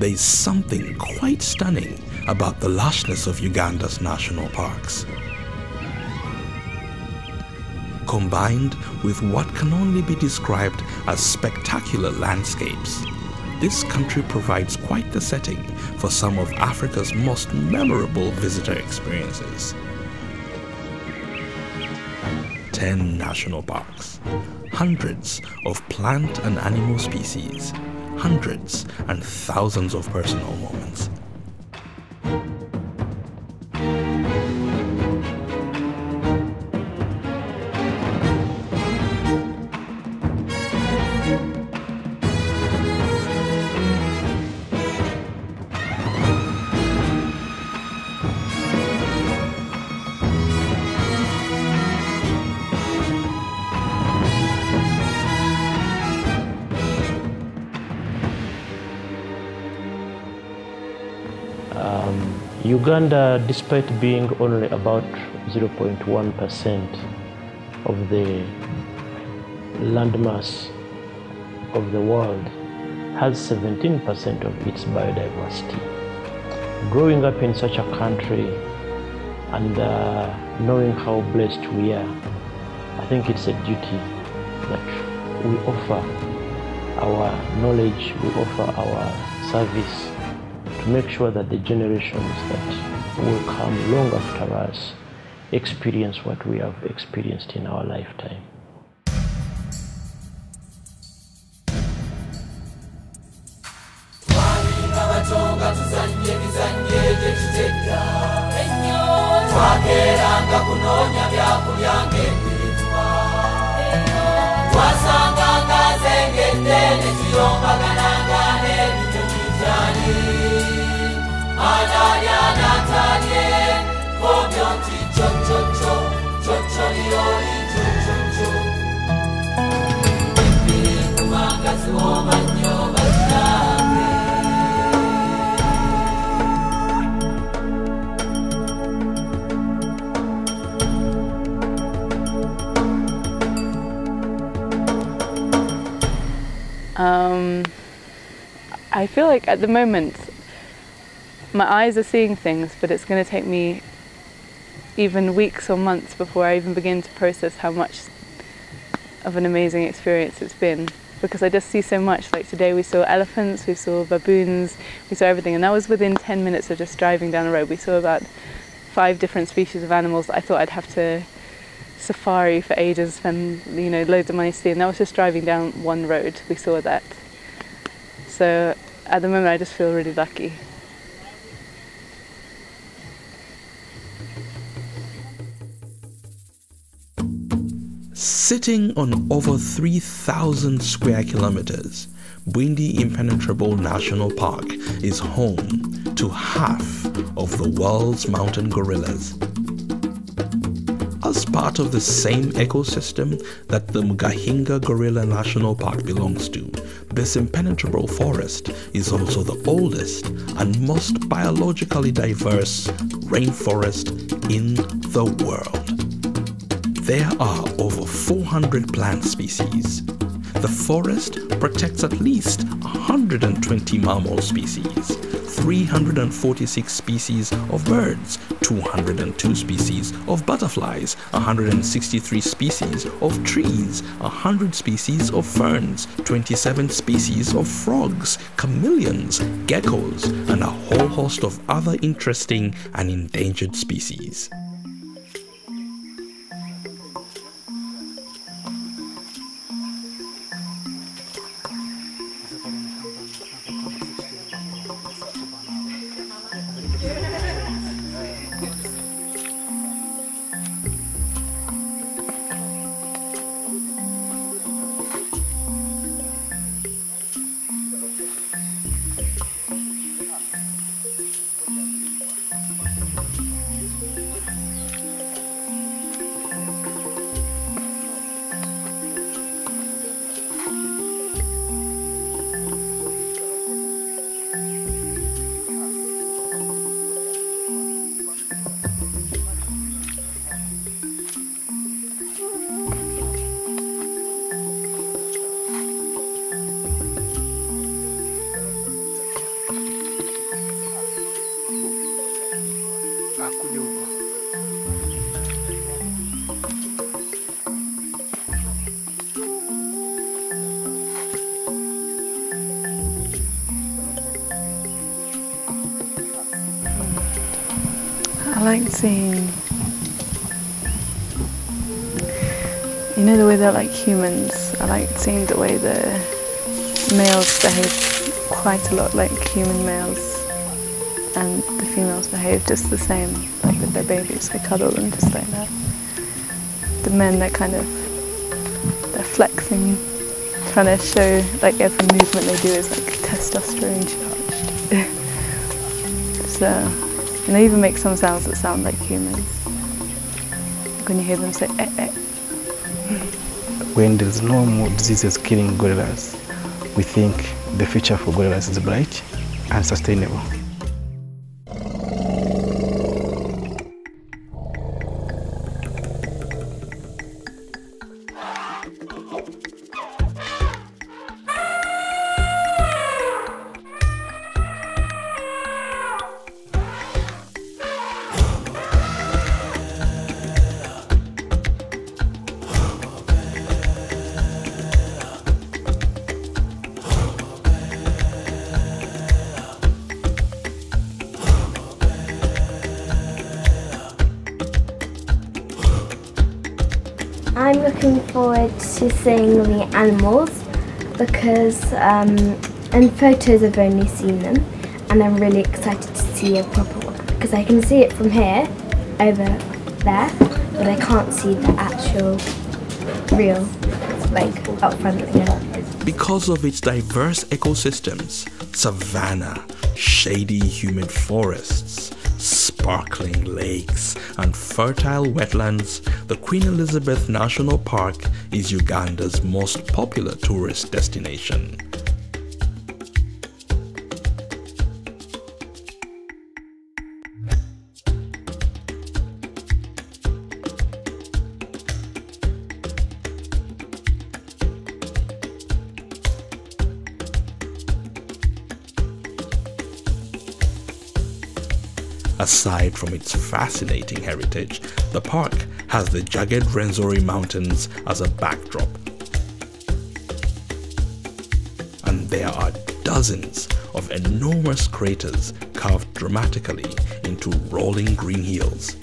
there is something quite stunning about the lushness of Uganda's national parks. Combined with what can only be described as spectacular landscapes, this country provides quite the setting for some of Africa's most memorable visitor experiences. 10 national parks, hundreds of plant and animal species, hundreds and thousands of personal moments. Uganda, despite being only about 0.1% of the landmass of the world, has 17% of its biodiversity. Growing up in such a country and uh, knowing how blessed we are, I think it's a duty that we offer our knowledge, we offer our service to make sure that the generations that will come long after us experience what we have experienced in our lifetime. Um, I feel like at the moment my eyes are seeing things, but it's going to take me even weeks or months before I even begin to process how much of an amazing experience it's been. Because I just see so much. Like today, we saw elephants, we saw baboons, we saw everything, and that was within 10 minutes of just driving down the road. We saw about five different species of animals that I thought I'd have to safari for ages, spend you know loads of money to see, and that was just driving down one road. We saw that. So at the moment, I just feel really lucky. Sitting on over 3,000 square kilometers, Bwindi Impenetrable National Park is home to half of the world's mountain gorillas. As part of the same ecosystem that the Mgahinga Gorilla National Park belongs to, this impenetrable forest is also the oldest and most biologically diverse rainforest in the world. There are over 400 plant species. The forest protects at least 120 mammal species, 346 species of birds, 202 species of butterflies, 163 species of trees, 100 species of ferns, 27 species of frogs, chameleons, geckos, and a whole host of other interesting and endangered species. Seeing. You know the way they're like humans. I like seeing the way the males behave quite a lot like human males, and the females behave just the same, like with their babies. They cuddle them just like that. The men, they're kind of they're flexing, trying to show like every movement they do is like testosterone charged. so, and they even make some sounds that sound like humans. Like when you hear them say eh eh. when there's no more diseases killing gorillas, we think the future for gorillas is bright and sustainable. I'm looking forward to seeing the animals because um, in photos I've only seen them and I'm really excited to see a proper one because I can see it from here over there but I can't see the actual real like up front here. Because of its diverse ecosystems, savanna, shady humid forests, sparkling lakes, and fertile wetlands, the Queen Elizabeth National Park is Uganda's most popular tourist destination. Aside from its fascinating heritage, the park has the jagged Ruwenzori Mountains as a backdrop. And there are dozens of enormous craters carved dramatically into rolling green hills.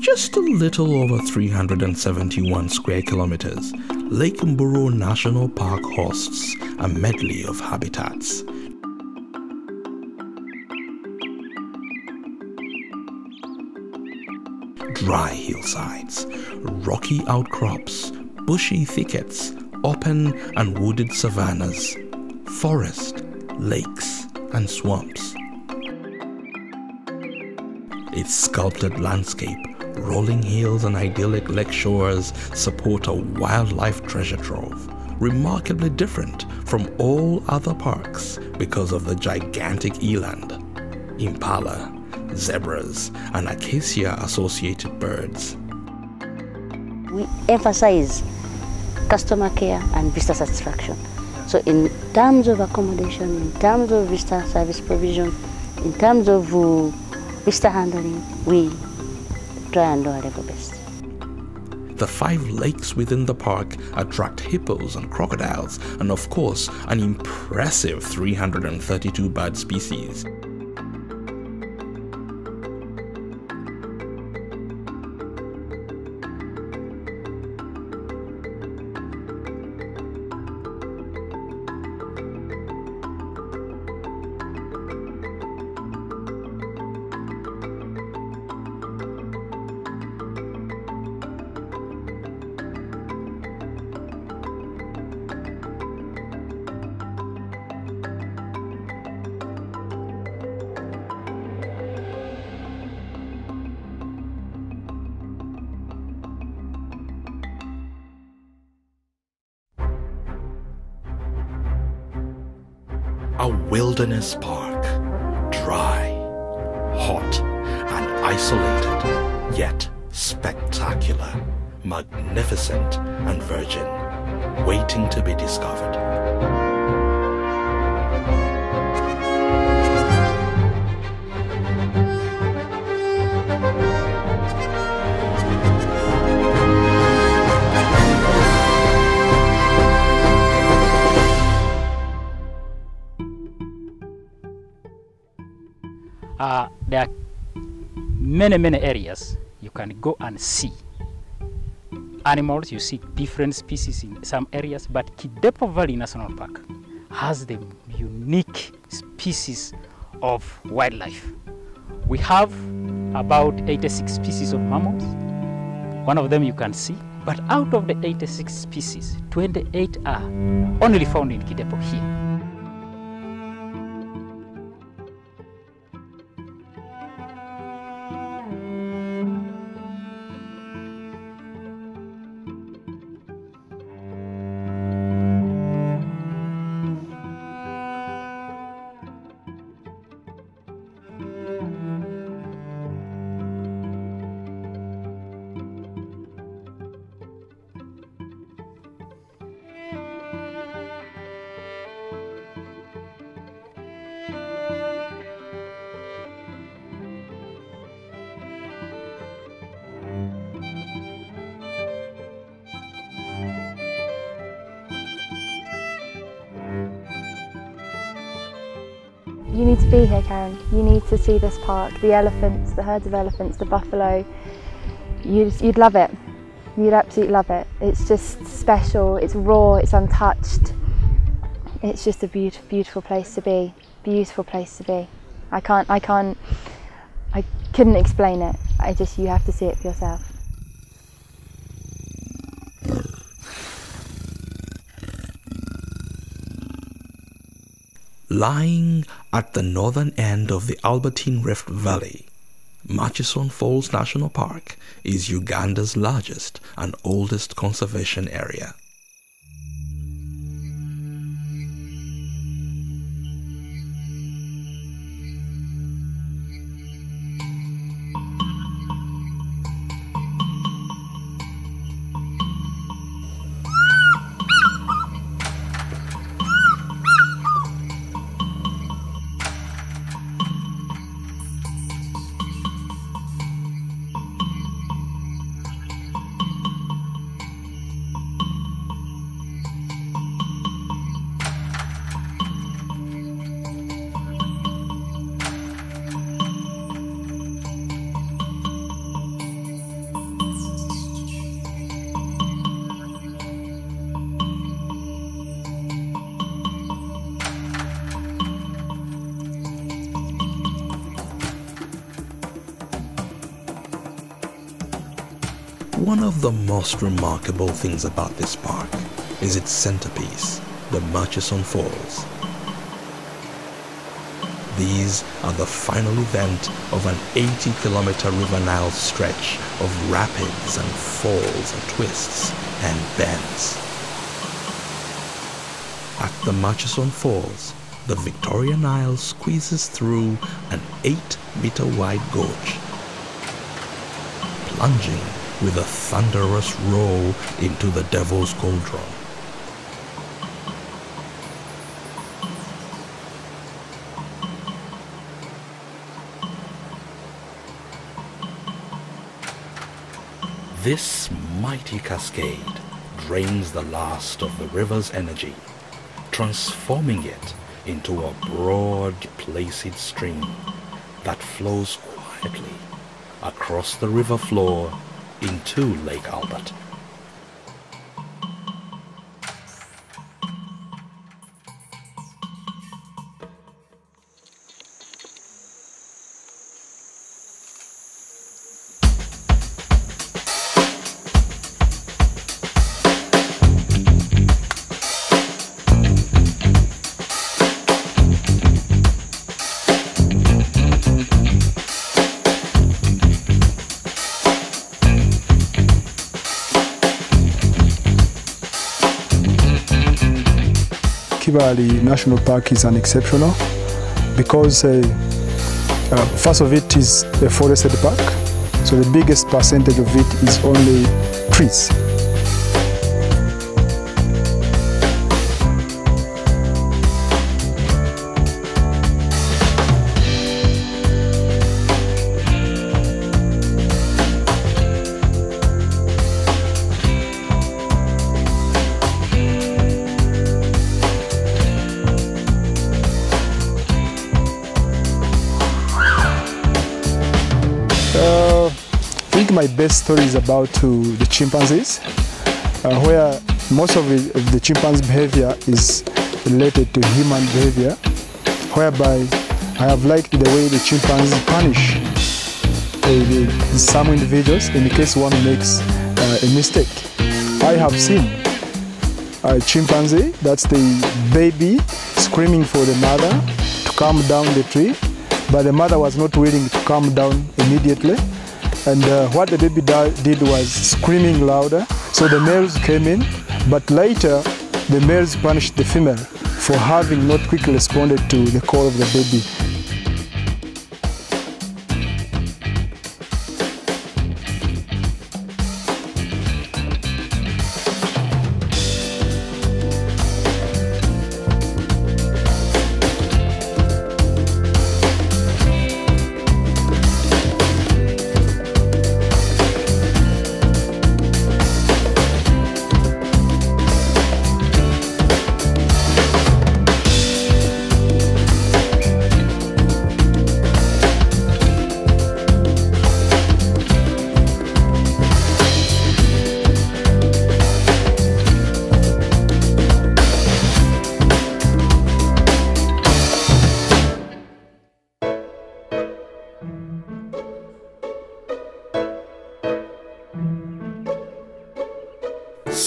Just a little over 371 square kilometers, Lake Mburo National Park hosts a medley of habitats. Dry hillsides, rocky outcrops, bushy thickets, open and wooded savannas, forest, lakes, and swamps. Its sculpted landscape rolling hills and idyllic lake shores support a wildlife treasure trove, remarkably different from all other parks because of the gigantic eland, impala, zebras, and acacia associated birds. We emphasize customer care and visitor satisfaction. So in terms of accommodation, in terms of visitor service provision, in terms of uh, visitor handling, we The five lakes within the park attract hippos and crocodiles, and of course, an impressive 332 bird species. Wilderness park, dry, hot, and isolated, yet spectacular, magnificent, and virgin, waiting to be discovered. Uh, there are many, many areas you can go and see animals. You see different species in some areas, but Kidepo Valley National Park has the unique species of wildlife. We have about 86 species of mammals. One of them you can see, but out of the 86 species, 28 are only found in Kidepo here. You need to be here, Karen. You need to see this park, the elephants, the herds of elephants, the buffalo. You'd, you'd love it. You'd absolutely love it. It's just special, it's raw, it's untouched. It's just a beautiful, beautiful place to be. Beautiful place to be. I can't, I can't, I couldn't explain it. I just, you have to see it for yourself. Lying at the northern end of the Albertine Rift Valley, Murchison Falls National Park is Uganda's largest and oldest conservation area. One of the most remarkable things about this park is its centerpiece, the Murchison Falls. These are the final event of an 80 kilometer River Nile stretch of rapids and falls and twists and bends. At the Murchison Falls, the Victoria Nile squeezes through an 8 meter wide gorge, plunging with a thunderous roar into the Devil's Cauldron. This mighty cascade drains the last of the river's energy, transforming it into a broad, placid stream that flows quietly across the river floor into Lake Albert. Kibale National Park is an exceptional because uh, uh, first of it is a forested park, so the biggest percentage of it is only trees. Best story is about to the chimpanzees, uh, where most of the, of the chimpanzee behavior is related to human behavior, whereby I have liked the way the chimpanzees punish uh, some individuals in the case one makes uh, a mistake. I have seen a chimpanzee, that's the baby, screaming for the mother to come down the tree, but the mother was not willing to come down immediately. And uh, what the baby did was screaming louder, so the males came in, but later the males punished the female for having not quickly responded to the call of the baby.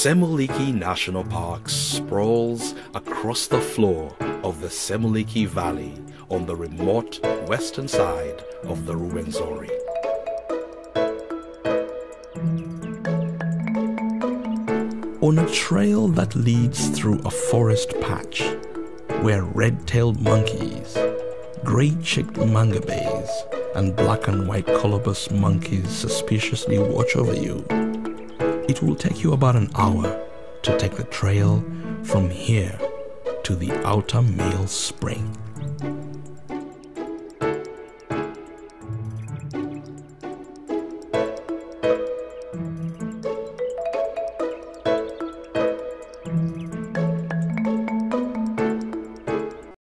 Semuliki National Park sprawls across the floor of the Semuliki Valley on the remote western side of the Ruwenzori. On a trail that leads through a forest patch where red-tailed monkeys, gray-cheeked mangabeys, and black and white colobus monkeys suspiciously watch over you, it will take you about an hour to take the trail from here to the outer male spring.